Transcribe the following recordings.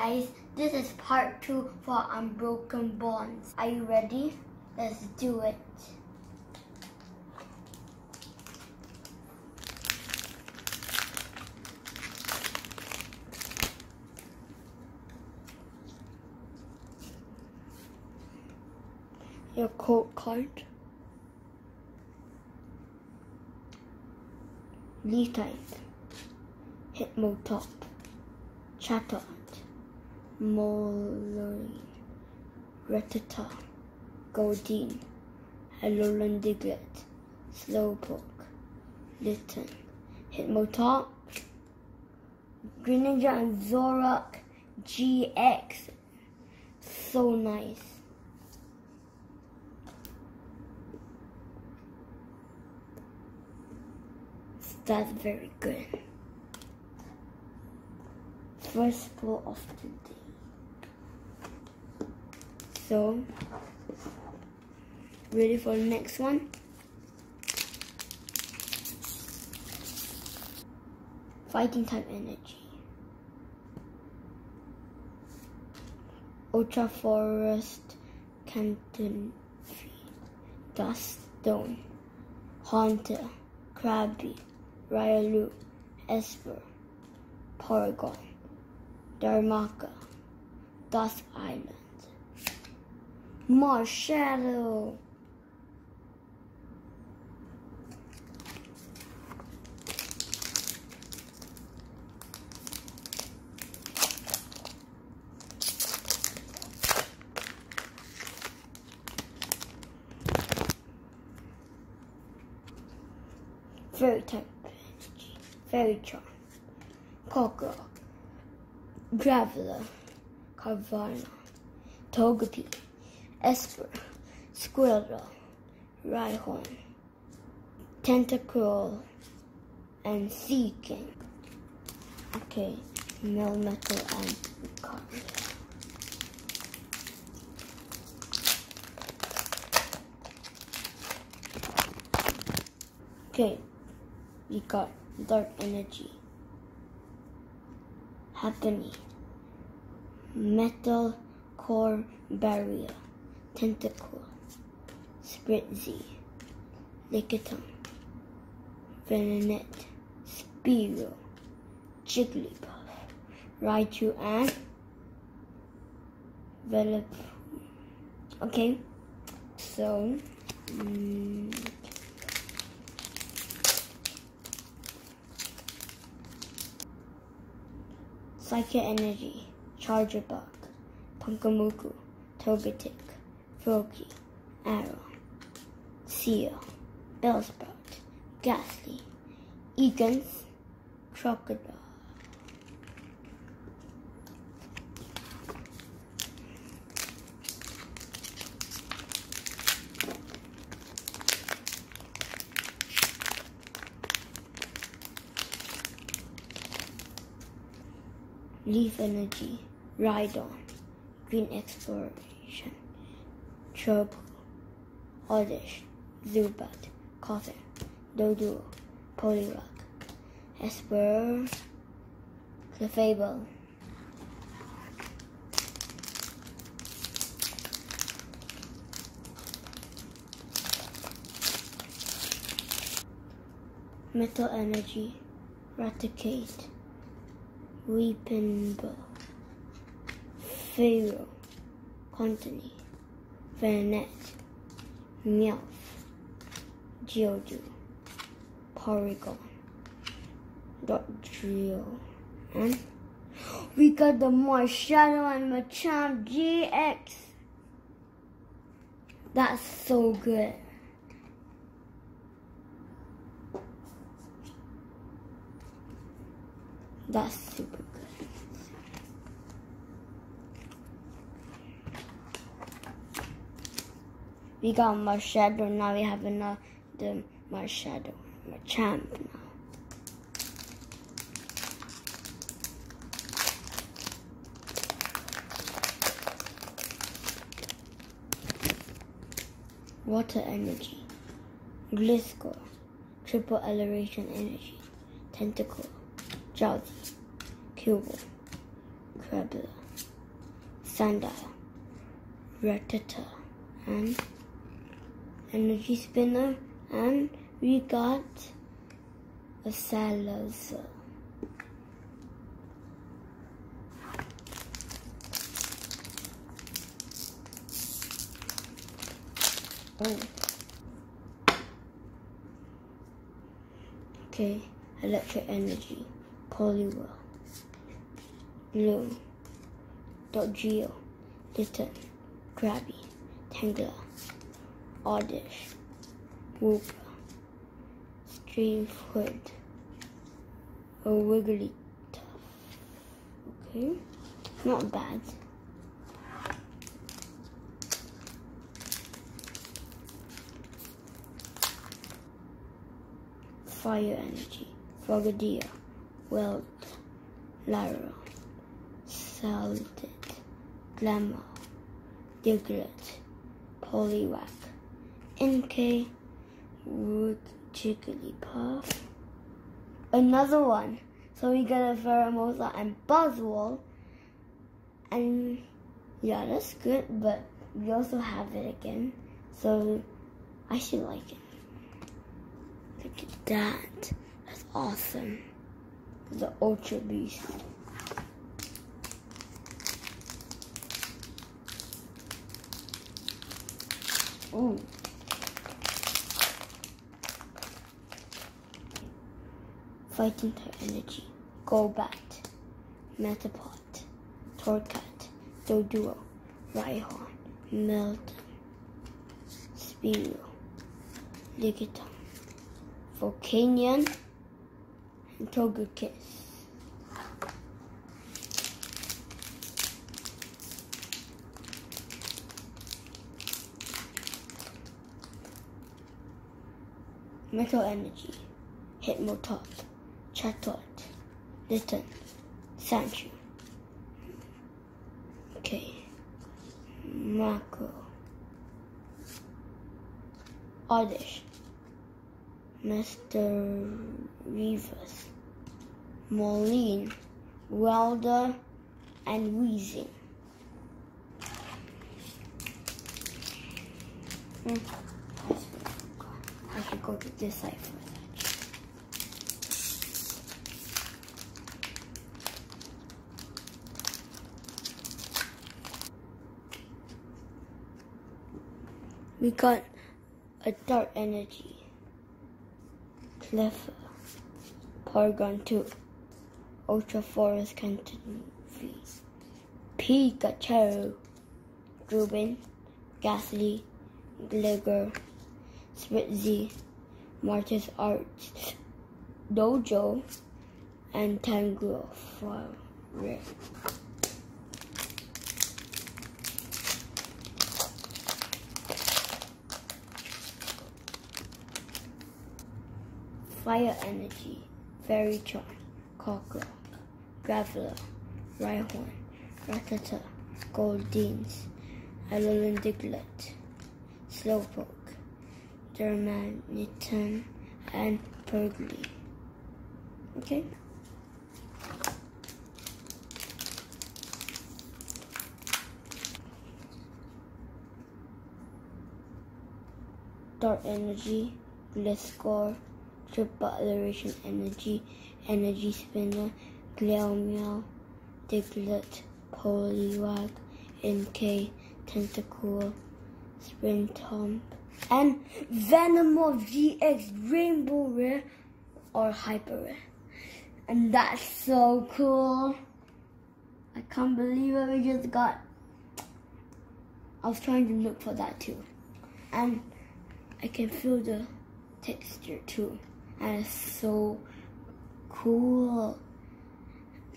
Guys, this is part two for Unbroken Bonds. Are you ready? Let's do it. Your code card. Leaf type. Hitmontop. Chatot. Moline, Rattata, Goldeen, Alolan Diglett, Slowpoke, Litten, Hitmontop, Greninja and Zoroark GX. So nice. That's very good. First pull of the day. So, ready for the next one? Fighting type energy. Ultra Forest Canton Dusk Stone Haunter Krabby Riolu Esper Porygon Darumaka Dust Island Marshadow. Fairy type energy. Fairy charm. Coco. Graveler. Carvanha. Togepi. Esper, Squirtle, Rhyhorn, Tentacruel, and Seaking. Okay, Melmetal and card. Okay, we got Dark Energy, Metal Core Barrier. Tentacool, Spritzee, Lickitung, Venonat, Spearow, Jigglypuff, Raichu, and Velop. Okay, so. Um, Psychic Energy, Charger Bug, Punkamuku, Togetic, Froakie, Arrow, Seal, Bellsprout, Gastly, Egan's, Crocodile. Leaf Energy, Rhydon, Green Exploration, Chirp, Oddish, Zubat, Coffin, Doduo, Poliwag, Esper, Clefable. Metal Energy, Raticate, Weepinbell, Pharaoh, Contony, Vanette, Meowth, Geodude, Porygon, Dodrio, and we got the Marshadow and Machamp GX. That's so good. That's super good. We got my Marshadow, now we have another Marshadow, Machamp now. Water Energy, Gliscor, Triple Elevation Energy, Tentacle, Drowzee, Cubble, Crabble, Sandile, Rattata, and Energy Spinner, and we got a Salazar. Oh. Okay, electric energy, Poliwhirl, Blue, Dodgeo, Litten, Krabby, Tangler, Oddish, Wooper, Streamfoot, a Wiggly Tuff. Okay, not bad. Fire Energy, Frogadier, Weld, Lyra, Salted, Glamour, Diglett, Poliwag, NK, Wood Jigglypuff. Another one. So we got a Pheromosa and Buzzwole. And yeah, that's good, but we also have it again. So I should like it. Look at that. That's awesome. The Ultra Beast. Ooh. Fighting Type Energy. Golbat. Metapod. Torcat. Doduo. Rhyhorn. Melton. Spearow. Ligiton. Volcanion, and Togekiss. Metal Energy, Hitmontop, Chatot, Litten, Sandshrew. Okay. Mako. Oddish. Mr. Rivas, Moline, Welder, and Wheezing. Mm. I should go to this side that. We got a dark energy. Cleffa, Porygon 2, Ultra Forest Continues, Pikachu, Drubin, Gastly, Gligar, Spritzee, Martis Arts, Dojo, and Tangrowth for Fire Energy, Fairy Charm, Cockroach, Graveler, Rhyhorn, Rattata, Goldeen's, Alolan Diglett, Slowpoke, Darmanitan, and Purugly. Okay? Dark Energy, Gliscor, Acceleration Energy, Energy Spinner, Glameow, Diglett, Poliwag, NK, Tentacool, Springtomp, and Venomoth GX Rainbow Rare or Hyper Rare. And that's so cool. I can't believe it. We just got. I was trying to look for that too. And I can feel the texture too. It's so cool.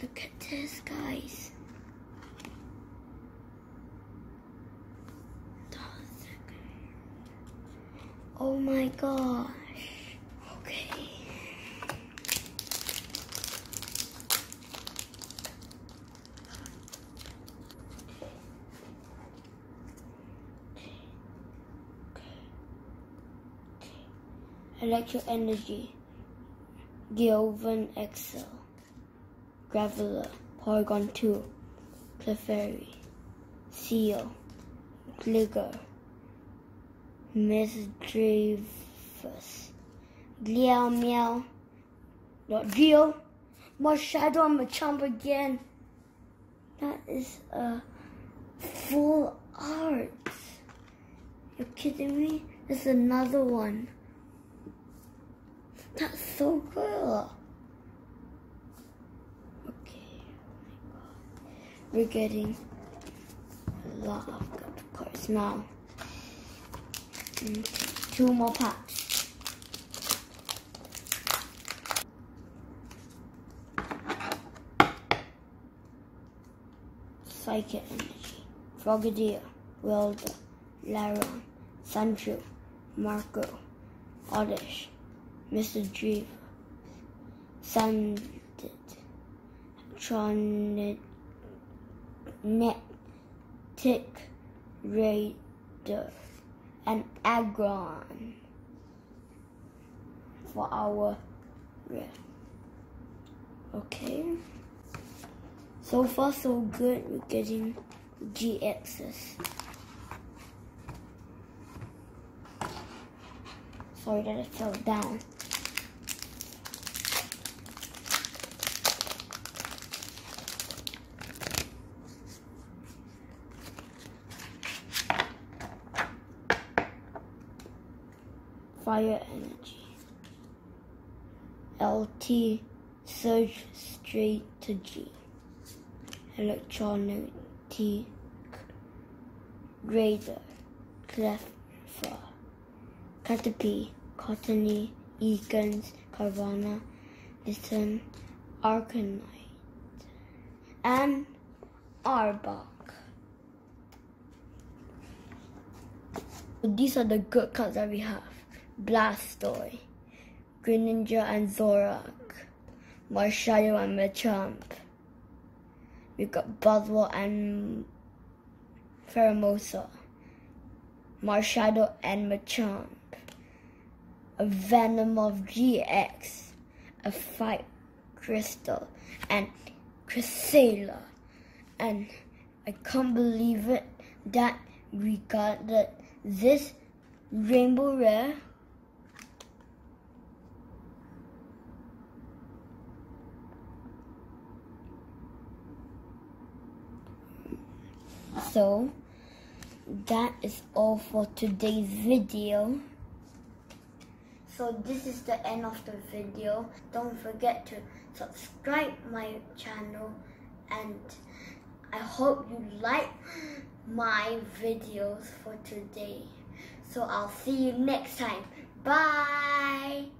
Look at this, guys. Oh my gosh. Okay. Electro Energy, Gilvan Excel, Graveler, Porygon 2, Clefairy, Seal, Gligar, Misdreavus, Gliao Meow, not Geo, Marshadow on my chump again. That is a full art. You're kidding me? There's another one. That's so cool. Okay, oh We're getting a lot of good cards now. Okay, two more packs. Psychic Energy, Frogadier, Welder, Laron, Sancho, Marco, Oddish, Mr. Dream, Sanded, Tronic, Tick, Raider, and Aggron for our red. Okay. So far so good, we're getting GXs. Sorry that it fell down. Fire energy. LT surge strategy. Electronic Radar Cleffa Caterpie Cottonee, Egan's, Carvanha, Listen, Arcanine, and Arbok. These are the good cards that we have. Blastoise, Greninja and Zoroark, Marshadow and Machamp. We've got Buzzwole and Pheromosa, Marshadow and Machamp a Venomoth GX, a Fight Crystal, and Cresselia. And I can't believe it that we got the, this Rainbow Rare. So, that is all for today's video. So this is the end of the video. Don't forget to subscribe my channel and I hope you like my videos for today. So I'll see you next time. Bye!